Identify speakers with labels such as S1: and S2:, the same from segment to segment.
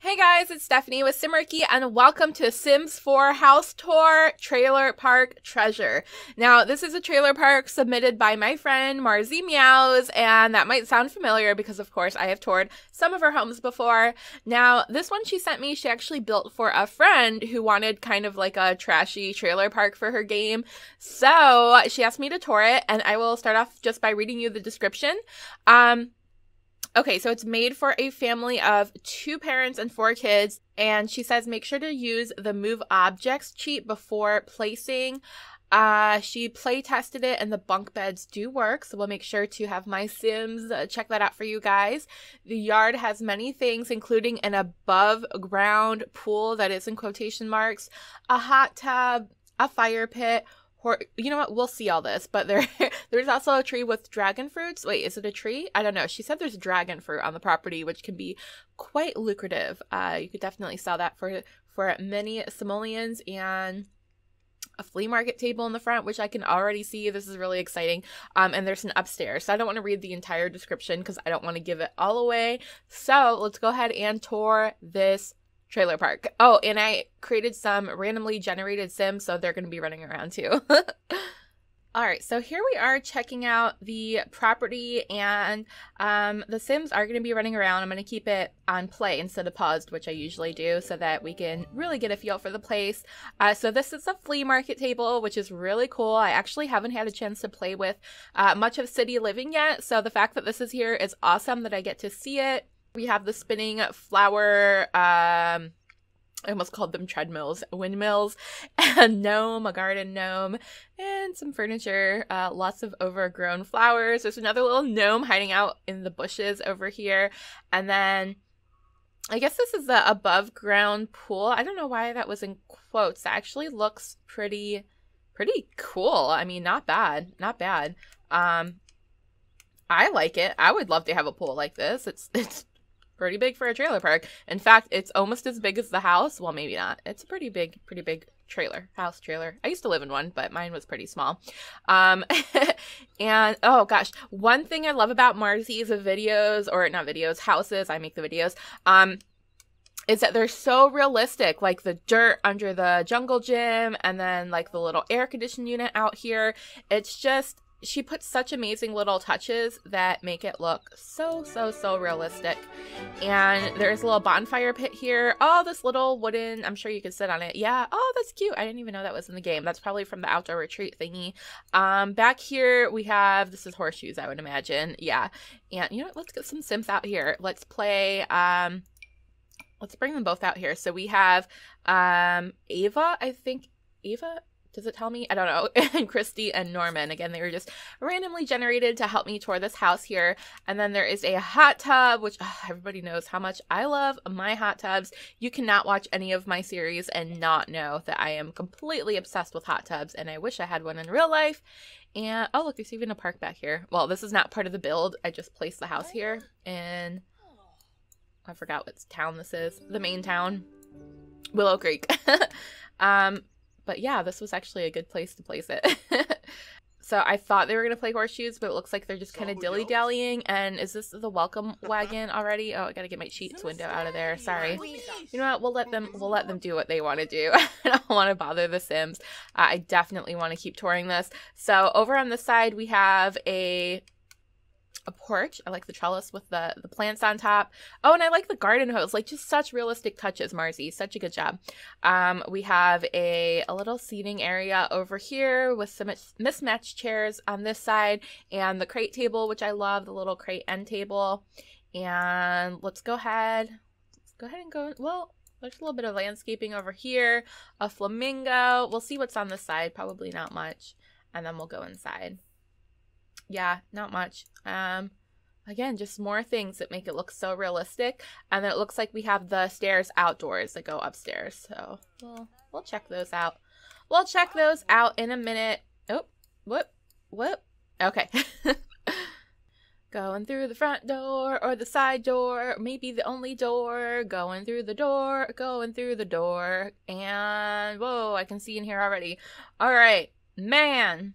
S1: Hey guys, it's Stephanie with Simarchy, and welcome to Sims 4 House Tour Trailer Park Treasure. Now, this is a trailer park submitted by my friend MarsyMeows, and that might sound familiar because, of course, I have toured some of her homes before. Now, this one she sent me, she actually built for a friend who wanted kind of like a trashy trailer park for her game. So, she asked me to tour it, and I will start off just by reading you the description. Um, Okay, so it's made for a family of two parents and four kids. And she says make sure to use the move objects cheat before placing. Uh, she play tested it and the bunk beds do work. So we'll make sure to have my Sims uh, check that out for you guys. The yard has many things, including an above ground pool that is in quotation marks, a hot tub, a fire pit, Hor- you know what? We'll see all this, but there there's also a tree with dragon fruits. Wait, is it a tree? I don't know. She said there's dragon fruit on the property, which can be quite lucrative. Uh, you could definitely sell that for for many simoleons and a flea market table in the front, which I can already see. This is really exciting. Um, and there's an upstairs. So I don't want to read the entire description because I don't want to give it all away. So let's go ahead and tour this trailer park. Oh, and I created some randomly generated sims, so they're going to be running around too. All right, so here we are checking out the property, and um, the Sims are going to be running around. I'm going to keep it on play instead of paused, which I usually do, so that we can really get a feel for the place. Uh, so this is a flea market table, which is really cool. I actually haven't had a chance to play with uh, much of City Living yet, so the fact that this is here is awesome that I get to see it. We have the spinning flower, um, I almost called them treadmills, windmills, a gnome, a garden gnome, and some furniture. Uh, lots of overgrown flowers. There's another little gnome hiding out in the bushes over here. And then I guess this is the above ground pool. I don't know why that was in quotes. It actually looks pretty, pretty cool. I mean, not bad, not bad. Um, I like it. I would love to have a pool like this. It's it's pretty big for a trailer park. In fact, it's almost as big as the house. Well, maybe not. It's a pretty big, pretty big trailer, house trailer. I used to live in one, but mine was pretty small. Um, and oh gosh, one thing I love about Marsy's videos, or not videos, houses, I make the videos, um, is that they're so realistic like the dirt under the jungle gym and then like the little air conditioned unit out here it's just she puts such amazing little touches that make it look so so so realistic. And there's a little bonfire pit here. Oh this little wooden i'm sure you can sit on it. Yeah. Oh that's cute. I didn't even know that was in the game. That's probably from the outdoor retreat thingy. Um back here we have this is horseshoes i would imagine. Yeah. And you know what? Let's get some sims out here. Let's play um let's bring them both out here. So we have um ava i think. Ava does it tell me? I don't know. and Christy and Norman. Again, they were just randomly generated to help me tour this house here. And then there is a hot tub, which oh, everybody knows how much I love my hot tubs. You cannot watch any of my series and not know that I am completely obsessed with hot tubs. And I wish I had one in real life. And oh, look, there's even a park back here. Well, this is not part of the build. I just placed the house here. And I forgot what town this is. The main town. Willow Creek. um, but yeah, this was actually a good place to place it. so I thought they were going to play horseshoes, but it looks like they're just kind of dilly dallying. And is this the welcome wagon already? Oh, I got to get my cheats window out of there. Sorry. You know what? We'll let them. We'll let them do what they want to do. I don't want to bother the Sims. Uh, I definitely want to keep touring this. So over on the side, we have a a porch. I like the trellis with the the plants on top. Oh, and I like the garden hose. Like just such realistic touches, Marsy. Such a good job. Um, we have a a little seating area over here with some mismatched chairs on this side and the crate table, which I love. The little crate end table. And let's go ahead. Let's go ahead and go. Well, there's a little bit of landscaping over here. A flamingo. We'll see what's on the side. Probably not much. And then we'll go inside yeah, not much. Um, again, just more things that make it look so realistic. And then it looks like we have the stairs outdoors that go upstairs. So we'll, we'll check those out. We'll check those out in a minute. Oh, whoop, whoop. Okay. Going through the front door or the side door, maybe the only door. Going through the door, going through the door. And whoa, I can see in here already. All right, man,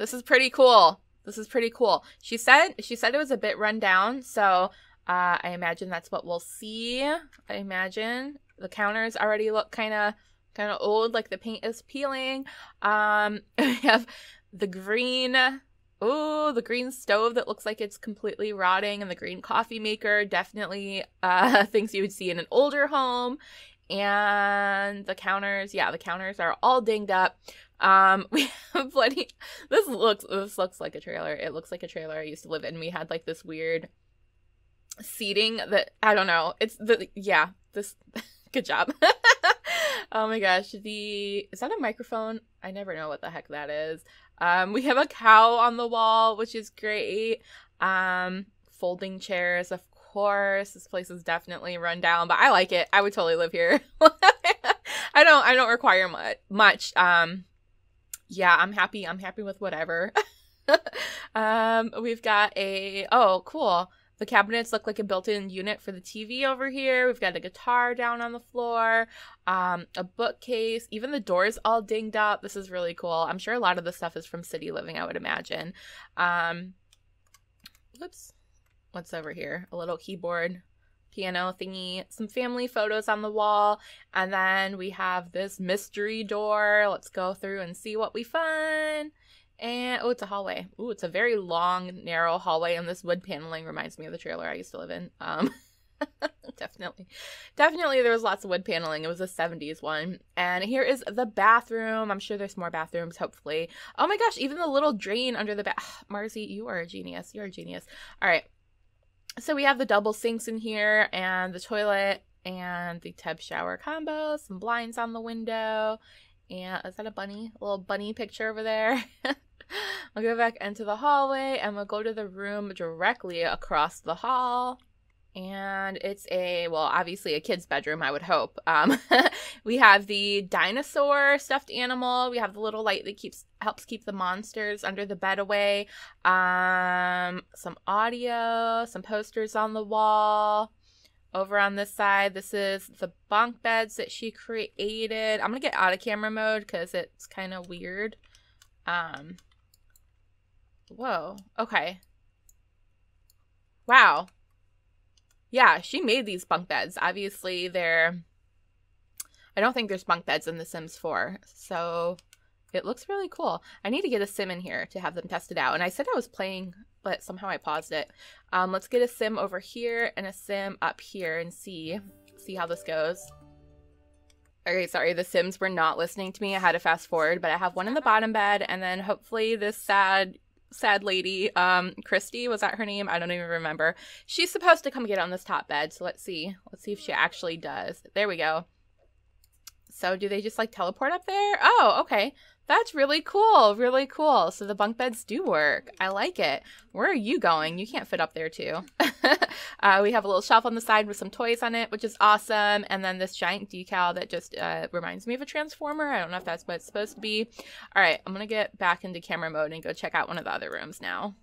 S1: this is pretty cool. This is pretty cool. She said she said it was a bit run down, so Uh, I imagine that's what we'll see. I imagine the counters already look kind of kind of old, like the paint is peeling. Um, we have the green. Oh, the green stove that looks like it's completely rotting, and the green coffee maker. Definitely uh, things you would see in an older home. And the counters, yeah, the counters are all dinged up. Um, we have plenty. This looks this looks like a trailer. It looks like a trailer I used to live in. We had like this weird seating that I don't know. It's the yeah. This good job. oh my gosh, the is that a microphone? I never know what the heck that is. Um, we have a cow on the wall, which is great. Um, folding chairs, of course. This place is definitely run down, but I like it. I would totally live here. I don't. I don't require much. Much. Um, yeah, I'm happy. I'm happy with whatever. um, we've got a oh, cool. The cabinets look like a built-in unit for the TV over here. We've got a guitar down on the floor, um, a bookcase, even the doors all dinged up. This is really cool. I'm sure a lot of the stuff is from City Living, I would imagine. Um, whoops. What's over here? A little keyboard piano thingy, some family photos on the wall, and then we have this mystery door. Let's go through and see what we find. And oh, it's a hallway. Oh, it's a very long, narrow hallway, and this wood paneling reminds me of the trailer I used to live in. Um, definitely, definitely, there was lots of wood paneling. It was a '70s one, and here is the bathroom. I'm sure there's more bathrooms. Hopefully. Oh my gosh, even the little drain under the bath. Marsy, you are a genius. You're a genius. All right. So we have the double sinks in here, and the toilet, and the tub shower combo. Some blinds on the window. And is that a bunny? A little bunny picture over there. I'll go back into the hallway and we'll go to the room directly across the hall. And it's a, well, obviously a kid's bedroom, I would hope. Um, we have the dinosaur stuffed animal. We have the little light that keeps helps keep the monsters under the bed away. Um, some audio, some posters on the wall. Over on this side, this is the bunk beds that she created. I'm to get out of camera mode because it's kind of weird. Um, Whoa. Okay. Wow. Yeah, she made these bunk beds. Obviously, they're. I don't think there's bunk beds in The Sims 4. So it looks really cool. I need to get a sim in here to have them tested out. And I said I was playing, but somehow I paused it. Um, let's get a sim over here and a sim up here and see see how this goes. Okay, sorry, the Sims were not listening to me. I had to fast forward, but I have one in the bottom bed, and then hopefully this sad sad lady, um, Christy, was that her name? I don't even remember. She's supposed to come get on this top bed, so let's see. Let's see if she actually does. There we go. So do they just like teleport up there? Oh, okay. That's really cool. Really cool. So the bunk beds do work. I like it. Where are you going? You can't fit up there too. uh, we have a little shelf on the side with some toys on it, which is awesome. And then this giant decal that just uh, reminds me of a transformer. I don't know if that's what it's supposed to be. All right, I'm going to get back into camera mode and go check out one of the other rooms now.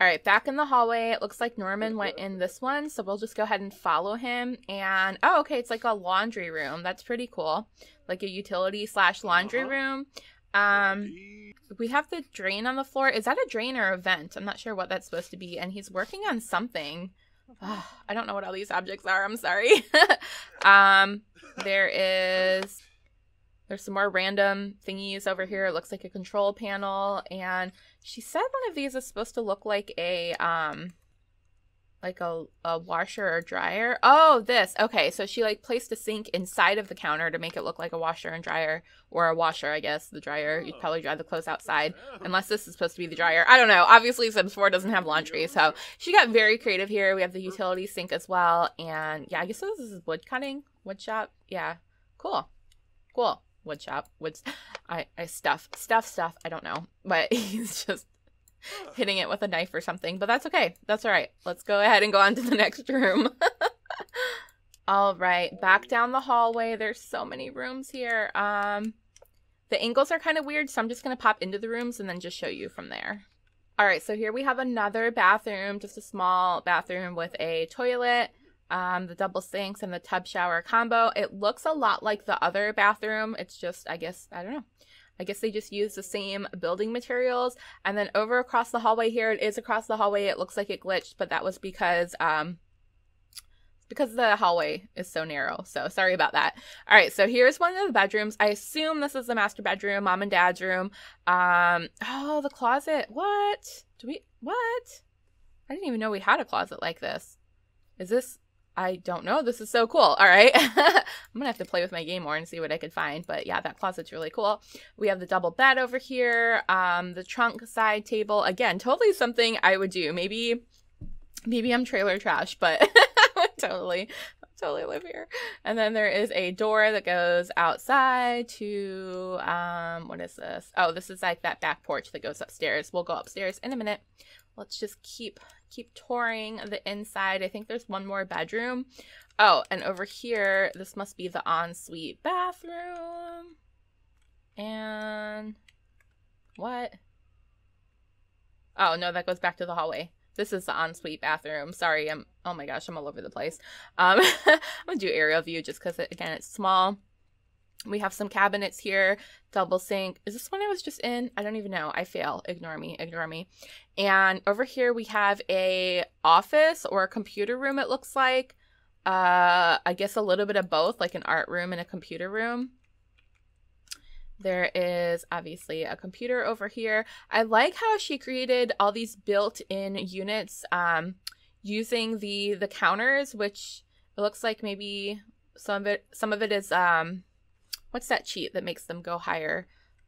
S1: All right, back in the hallway. It looks like Norman went in this one, so we'll just go ahead and follow him. And oh, okay, it's like a laundry room. That's pretty cool like a utility slash laundry uh-huh. room. Um, we have the drain on the floor. Is that a drain or a vent? I'm not sure what that's supposed to be. And he's working on something. Oh, I don't know what all these objects are. I'm sorry. um, there is there's some more random thingies over here. It looks like a control panel, and she said one of these is supposed to look like a um like a, a washer or dryer. Oh, this. Okay, so she like placed a sink inside of the counter to make it look like a washer and dryer or a washer, I guess. The dryer, you'd probably dry the clothes outside unless this is supposed to be the dryer. I don't know. Obviously, Sims 4 doesn't have laundry, so she got very creative here. We have the utility sink as well, and yeah, I guess this is wood cutting, wood shop. Yeah, cool, cool. Wood shop, wood. I I stuff stuff stuff. I don't know, but he's just hitting it with a knife or something, but that's okay. That's all right. Let's go ahead and go on to the next room. all right, back down the hallway. There's so many rooms here. Um, the angles are kind of weird, so I'm just to pop into the rooms and then just show you from there. All right, so here we have another bathroom, just a small bathroom with a toilet, um, the double sinks, and the tub shower combo. It looks a lot like the other bathroom. It's just, I guess, I don't know I guess they just use the same building materials. And then over across the hallway here, it is across the hallway. It looks like it glitched, but that was because um, because the hallway is so narrow. So sorry about that. All right, so here's one of the bedrooms. I assume this is the master bedroom, mom and dad's room. Um, oh, the closet. What? Do we what? I didn't even know we had a closet like this. Is this I don't know. This is so cool. All right. I'm going to have to play with my game more and see what I could find. But yeah, that closet's really cool. We have the double bed over here. Um, the trunk side table. Again, totally something I would do. Maybe, maybe I'm trailer trash, but totally, totally live here. And then there is a door that goes outside to, um, what is this? Oh, this is like that back porch that goes upstairs. We'll go upstairs in a minute. Let's just keep keep touring the inside. I think there's one more bedroom. Oh, and over here, this must be the ensuite bathroom. And what? Oh, no, that goes back to the hallway. This is the ensuite bathroom. Sorry, I'm, oh my gosh, I'm all over the place. Um, I'm gonna do aerial view just because, again, it's small. We have some cabinets here, double sink. Is this one I was just in? I don't even know. I fail. Ignore me. Ignore me. And over here we have a office or a computer room it looks like. Uh I guess a little bit of both, like an art room and a computer room. There is obviously a computer over here. I like how she created all these built-in units um using the the counters which it looks like maybe some of it some of it is um what's that cheat that makes them go higher?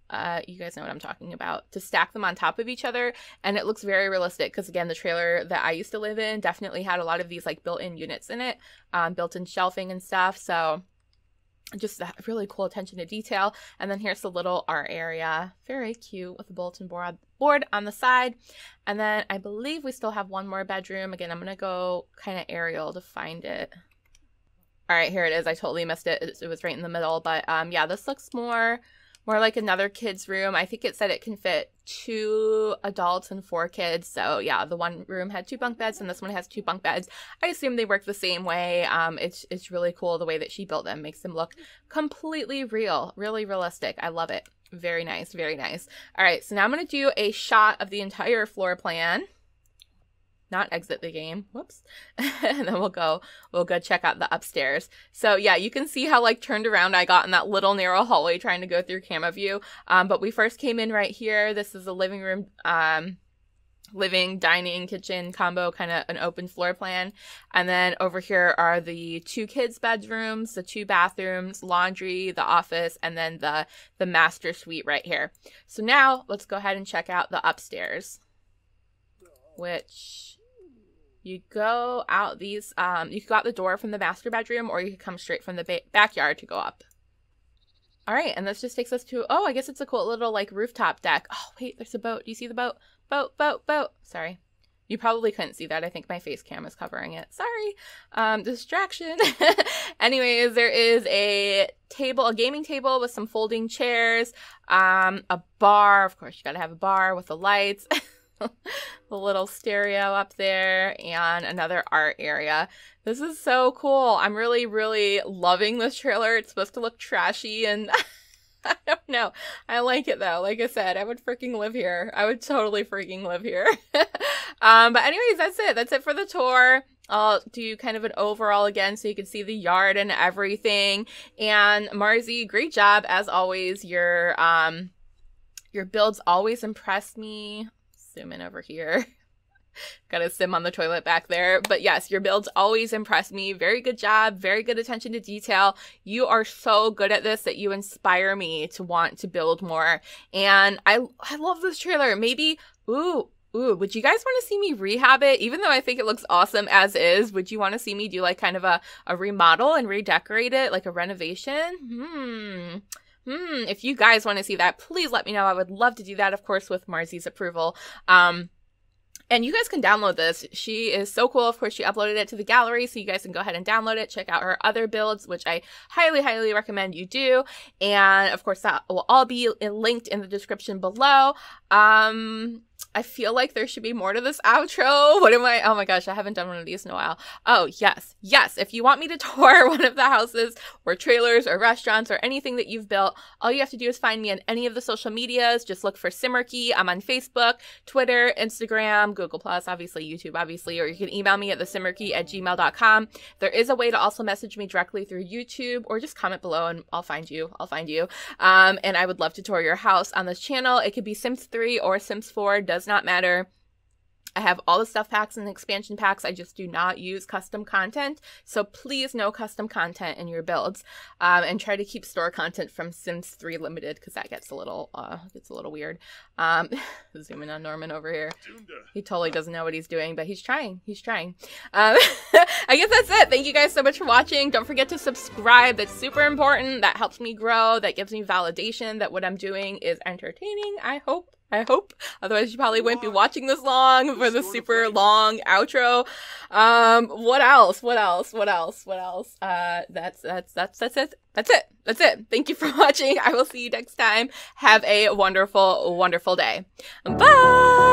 S1: Uh, you guys know what I'm talking about. To stack them on top of each other, and it looks very realistic because again, the trailer that I used to live in definitely had a lot of these like built-in units in it, um, built-in shelving and stuff. So just a really cool attention to detail. And then here's the little art area, very cute with a bulletin board board on the side. And then I believe we still have one more bedroom. Again, I'm gonna go kind of aerial to find it. All right, here it is. I totally missed it. It, was right in the middle, but um, yeah, this looks more more like another kid's room. I think it said it can fit two adults and four kids. So yeah, the one room had two bunk beds and this one has two bunk beds. I assume they work the same way. Um, it's it's really cool the way that she built them. Makes them look completely real, really realistic. I love it. Very nice, very nice. All right, so now I'm gonna do a shot of the entire floor plan not exit the game. Whoops. and then we'll go we'll go check out the upstairs. So yeah, you can see how like turned around I got in that little narrow hallway trying to go through camera view. Um, but we first came in right here. This is a living room um living, dining, kitchen combo, kind of an open floor plan. And then over here are the two kids' bedrooms, the two bathrooms, laundry, the office, and then the the master suite right here. So now let's go ahead and check out the upstairs, which you go out these, um, you could go out the door from the master bedroom or you could come straight from the ba- backyard to go up. All right, and this just takes us to, oh, I guess it's a cool little like rooftop deck. Oh, wait, there's a boat. Do you see the boat? Boat, boat, boat. Sorry. You probably couldn't see that. I think my face cam is covering it. Sorry. Um, distraction. Anyways, there is a table, a gaming table with some folding chairs, um, a bar. Of course, you gotta have a bar with the lights. the little stereo up there and another art area. This is so cool. I'm really, really loving this trailer. It's supposed to look trashy and I don't know. I like it though. Like I said, I would freaking live here. I would totally freaking live here. um, but anyways, that's it. That's it for the tour. I'll do kind of an overall again so you can see the yard and everything. And Marsy, great job as always. Your um your builds always impress me zoom in over here. Got a sim on the toilet back there. But yes, your builds always impress me. Very good job. Very good attention to detail. You are so good at this that you inspire me to want to build more. And I I love this trailer. Maybe ooh, Ooh, would you guys want to see me rehab it? Even though I think it looks awesome as is, would you want to see me do like kind of a, a remodel and redecorate it, like a renovation? Hmm hmm, if you guys want to see that, please let me know. I would love to do that, of course, with Marsy's approval. Um, and you guys can download this. She is so cool. Of course, she uploaded it to the gallery, so you guys can go ahead and download it. Check out her other builds, which I highly, highly recommend you do. And of course, that will all be linked in the description below. Um, I feel like there should be more to this outro. What am I? Oh my gosh, I haven't done one of these in a while. Oh, yes. Yes. If you want me to tour one of the houses or trailers or restaurants or anything that you've built, all you have to do is find me on any of the social medias. Just look for Simarchy. I'm on Facebook, Twitter, Instagram, Google Plus, obviously YouTube, obviously, or you can email me at thesimarchy at gmail.com. There is a way to also message me directly through YouTube or just comment below and I'll find you. I'll find you. Um, and I would love to tour your house on this channel. It could be Sims 3 or Sims 4. Does not matter. I have all the stuff packs and expansion packs. I just do not use custom content. So please no custom content in your builds. Um, and try to keep store content from Sims 3 limited because that gets a little uh gets a little weird. Um zooming on Norman over here. He totally doesn't know what he's doing, but he's trying. He's trying. Um I guess that's it. Thank you guys so much for watching. Don't forget to subscribe. That's super important. That helps me grow. That gives me validation that what I'm doing is entertaining, I hope. I hope. Otherwise, you probably wouldn't be watching this long for the super long outro. Um, what else? What else? What else? What else? Uh, that's, that's, that's, that's it. That's it. That's it. Thank you for watching. I will see you next time. Have a wonderful, wonderful day. Bye!